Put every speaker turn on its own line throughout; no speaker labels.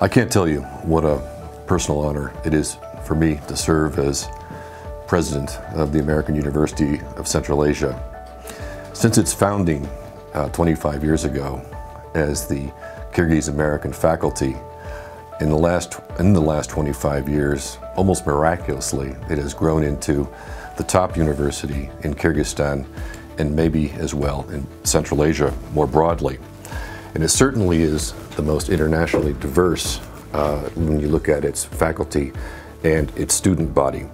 I can't tell you what a personal honor it is for me to serve as president of the American University of Central Asia. Since its founding uh, 25 years ago as the Kyrgyz American faculty, in the last in the last 25 years, almost miraculously, it has grown into the top university in Kyrgyzstan and maybe as well in Central Asia more broadly. And it certainly is the most internationally diverse uh, when you look at its faculty and its student body.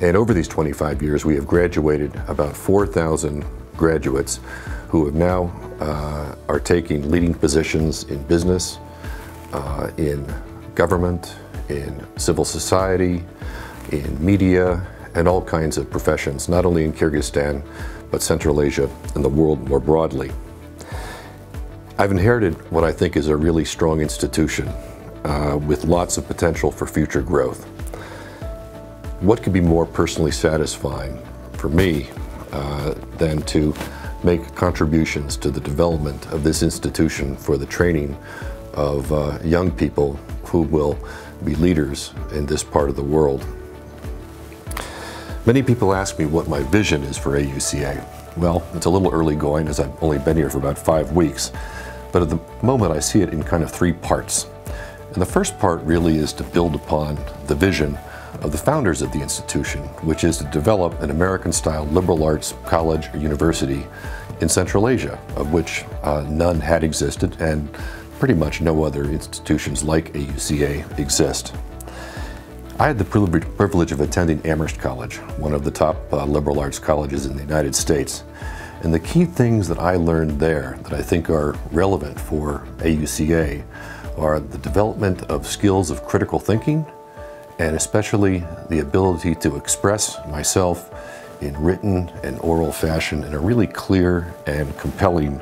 And over these 25 years, we have graduated about 4,000 graduates who have now uh, are taking leading positions in business, uh, in government, in civil society, in media, and all kinds of professions, not only in Kyrgyzstan, but Central Asia and the world more broadly. I've inherited what I think is a really strong institution uh, with lots of potential for future growth. What could be more personally satisfying for me uh, than to make contributions to the development of this institution for the training of uh, young people who will be leaders in this part of the world. Many people ask me what my vision is for AUCA. Well, it's a little early going as I've only been here for about five weeks, but at the moment I see it in kind of three parts. And the first part really is to build upon the vision of the founders of the institution, which is to develop an American-style liberal arts college or university in Central Asia, of which uh, none had existed and pretty much no other institutions like AUCA exist. I had the privilege of attending Amherst College, one of the top uh, liberal arts colleges in the United States. And the key things that I learned there that I think are relevant for AUCA are the development of skills of critical thinking, and especially the ability to express myself in written and oral fashion in a really clear and compelling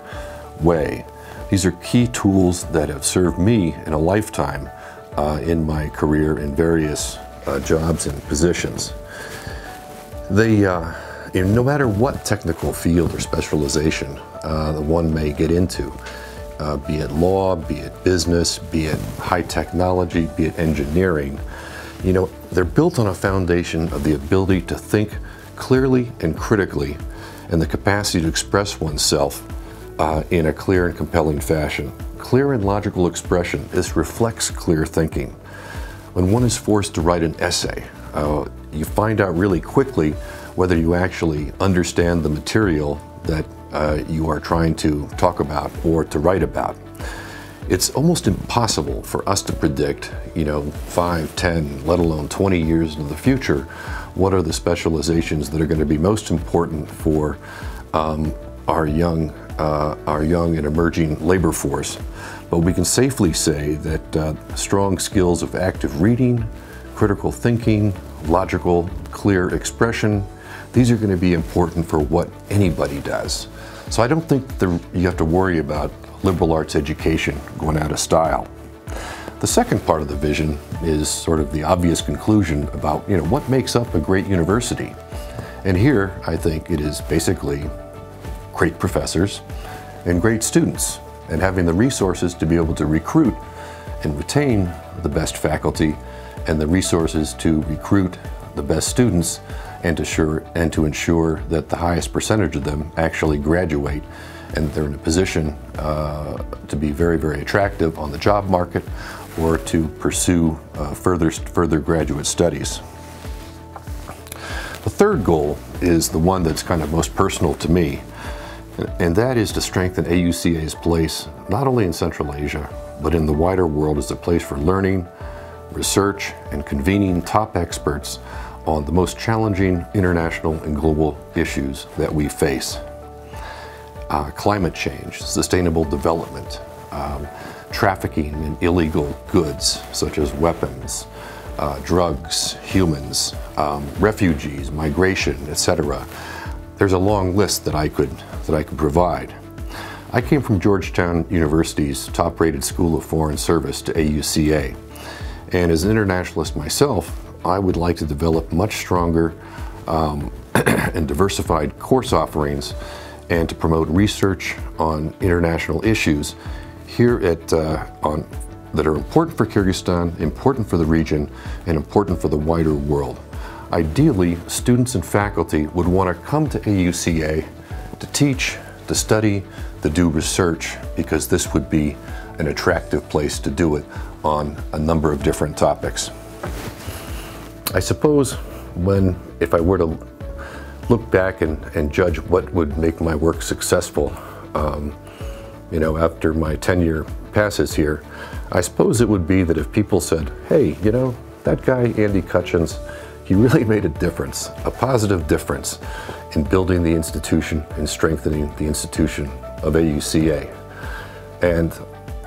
way. These are key tools that have served me in a lifetime uh, in my career in various uh, jobs and positions. They, uh, know, no matter what technical field or specialization uh, one may get into, uh, be it law, be it business, be it high technology, be it engineering, you know, they're built on a foundation of the ability to think clearly and critically and the capacity to express oneself uh, in a clear and compelling fashion. Clear and logical expression, this reflects clear thinking. When one is forced to write an essay, uh, you find out really quickly whether you actually understand the material that uh, you are trying to talk about or to write about. It's almost impossible for us to predict, you know, 5, 10, let alone 20 years into the future, what are the specializations that are going to be most important for um, our young, uh, our young and emerging labor force. But we can safely say that uh, strong skills of active reading, critical thinking, logical, clear expression, these are going to be important for what anybody does. So I don't think the, you have to worry about liberal arts education going out of style. The second part of the vision is sort of the obvious conclusion about, you know, what makes up a great university. And here, I think it is basically great professors and great students and having the resources to be able to recruit and retain the best faculty and the resources to recruit the best students and to, sure, and to ensure that the highest percentage of them actually graduate and they're in a position uh, to be very, very attractive on the job market or to pursue uh, further, further graduate studies. The third goal is the one that's kind of most personal to me, and that is to strengthen AUCA's place not only in Central Asia, but in the wider world as a place for learning, research, and convening top experts on the most challenging international and global issues that we face. Uh, climate change, sustainable development, um, trafficking in illegal goods such as weapons, uh, drugs, humans, um, refugees, migration, etc. There's a long list that I could that I could provide. I came from Georgetown University's top-rated School of Foreign Service to AUCA, and as an internationalist myself, I would like to develop much stronger um, and diversified course offerings and to promote research on international issues here at, uh, on that are important for Kyrgyzstan, important for the region, and important for the wider world. Ideally, students and faculty would want to come to AUCA to teach, to study, to do research, because this would be an attractive place to do it on a number of different topics. I suppose when, if I were to look back and, and judge what would make my work successful, um, you know, after my tenure passes here, I suppose it would be that if people said, hey, you know, that guy, Andy Kuchins, he really made a difference, a positive difference in building the institution and strengthening the institution of AUCA. And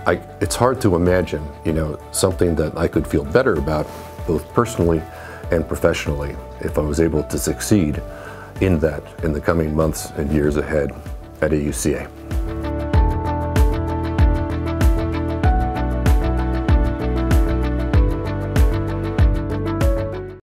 I, it's hard to imagine, you know, something that I could feel better about, both personally and professionally, if I was able to succeed in that in the coming months and years ahead at AUCA.